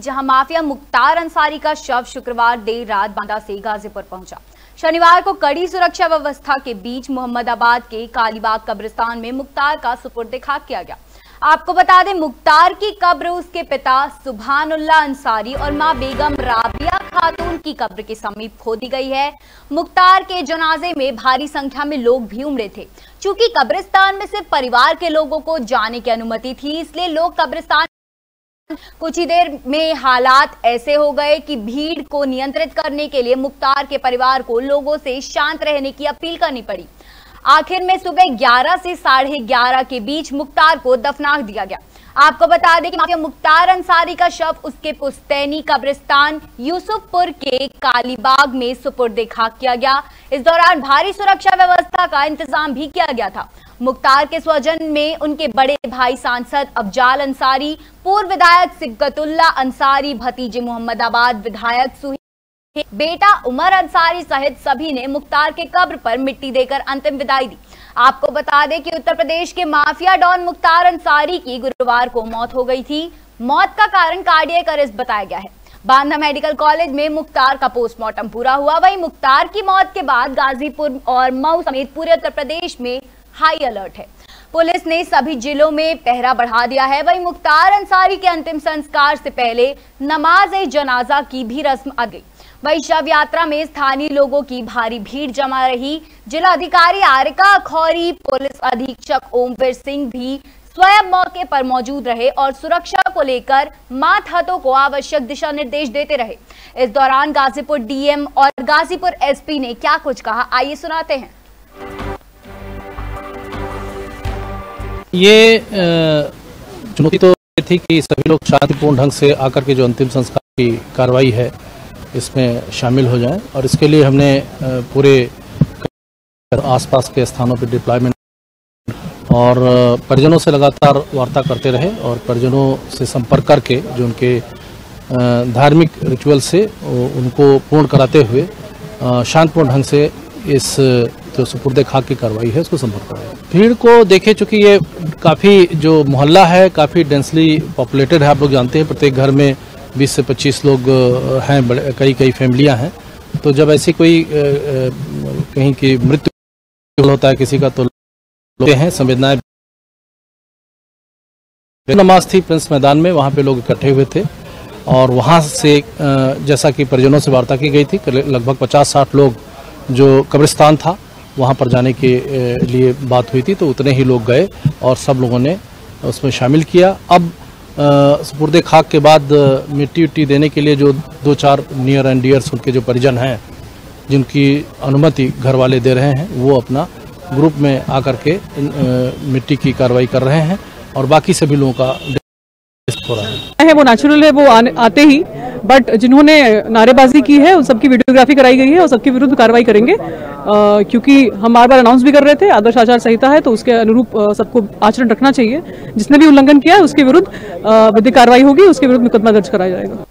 जहाँ माफिया मुख्तार अंसारी का शव शुक्रवार देर रात बांदा से गाजीपुर पहुँचा। शनिवार को कड़ी सुरक्षा व्यवस्था के बीच मोहम्मदाबाद के कालीबाग कब्रिस्तान में मुख्तार का सुपुर्द खाक किया गया। आपको बता दें, मुख्तार की कब्र, उसके पिता सुबहानुल्लाह अंसारी और माँ बेगम राबिया खातून की कब्र के समीप खोदी गई है। मुख्तार के जनाजे में भारी संख्या में लोग भी उमड़े थे। चूँकि कब्रिस्तान में सिर्फ़ परिवार के लोगों को जाने की अनुमति थी, इसलिए लोग कब्रिस्तान कुछ ही देर में हालात ऐसे हो गए कि भीड़ को नियंत्रित करने के लिए मुख्तार के परिवार को लोगों से शांत रहने की अपील करनी पड़ी। आखिर में सुबह 11 से साढ़े ग्यारह के बीच मुख्तार को दफना दिया गया। आपको बता दें कि मुख्तार अंसारी का शव, उसके पुस्तैनी कब्रिस्तान यूसुफपुर के कालीबाग में सुपुर्द खाक किया गया। इस दौरान भारी सुरक्षा व्यवस्था का इंतज़ाम भी किया गया था। मुख्तार के स्वजन में उनके बड़े भाई सांसद अफजाल अंसारी, पूर्व विधायक सिग्गतुल्ला अंसारी, भतीजे मोहम्मदाबाद विधायक सुही बेटा उमर अंसारी सहित सभी ने मुख्तार के कब्र पर मिट्टी देकर अंतिम विदाई दी। आपको बता दें कि उत्तर प्रदेश के माफिया डॉन मुख्तार अंसारी की गुरुवार को मौत हो गई थी। मौत का कारण कार्डियक अरेस्ट बताया गया है। बांदा मेडिकल कॉलेज में मुख्तार का पोस्टमार्टम पूरा हुआ। वहीं मुख्तार की मौत के बाद गाजीपुर और मऊ समेत पूरे उत्तर प्रदेश में हाई अलर्ट है। पुलिस ने सभी जिलों में पहरा बढ़ा दिया है। वहीं मुख्तार अंसारी के अंतिम संस्कार से पहले नमाज़ जनाजा की भी रस्म आ गई। वही शव यात्रा में स्थानीय लोगों की भारी भीड़ जमा रही। जिला अधिकारी आरिका खौरी, पुलिस अधीक्षक ओमवीर सिंह भी स्वयं मौके पर मौजूद रहे और सुरक्षा को लेकर मातहतों को आवश्यक दिशा निर्देश देते रहे। इस दौरान गाजीपुर डीएम और गाजीपुर एसपी ने क्या कुछ कहा? आइए सुनाते हैं। ये चुनौती तो ये थी कि सभी लोग शांतिपूर्ण ढंग से आकर के जो अंतिम संस्कार की कार्रवाई है, इसमें शामिल हो जाएँ। और इसके लिए हमने पूरे आसपास के स्थानों पर डिप्लॉयमेंट और परिजनों से लगातार वार्ता करते रहे और परिजनों से संपर्क करके जो उनके धार्मिक रिचुअल से उनको पूर्ण कराते हुए शांतपूर्ण ढंग से इस, जो सुपुर्द खाक की कार्रवाई है, उसको संभव कराया भीड़ को देखे चूँकि ये काफ़ी जो मोहल्ला है, काफ़ी डेंसली पॉपुलेटेड है, आप लोग जानते हैं, प्रत्येक घर में 20 से 25 लोग हैं, बड़े, कई कई फैमिलियाँ हैं। तो जब ऐसी कोई कहीं की मृत्यु होता है किसी का तो लोग हैं, संवेदनाएँ। नमाज़ थी प्रिंस मैदान में, वहाँ पे लोग इकट्ठे हुए थे और वहाँ से जैसा कि परिजनों से वार्ता की गई थी लगभग 50-60 लोग जो कब्रिस्तान था, वहाँ पर जाने के लिए बात हुई थी तो उतने ही लोग गए और सब लोगों ने उसमें शामिल किया। अब सुपुर्द खाक के बाद मिट्टी उट्टी देने के लिए जो दो चार नियर एंड डियर्स उनके जो परिजन हैं, जिनकी अनुमति घर वाले दे रहे हैं, वो अपना ग्रुप में आकर के मिट्टी की कार्रवाई कर रहे हैं और बाकी सभी लोगों का हो रहा है। वो नेचुरल है, वो आते ही। बट जिन्होंने नारेबाजी की है, उन सबकी वीडियोग्राफी कराई गई है और सबके विरुद्ध कार्रवाई करेंगे। क्योंकि हम बार बार अनाउंस भी कर रहे थे, आदर्श आचार संहिता है तो उसके अनुरूप सबको आचरण रखना चाहिए। जिसने भी उल्लंघन किया है, उसके विरुद्ध विधिक कार्रवाई होगी, उसके विरुद्ध मुकदमा दर्ज कराया जाएगा।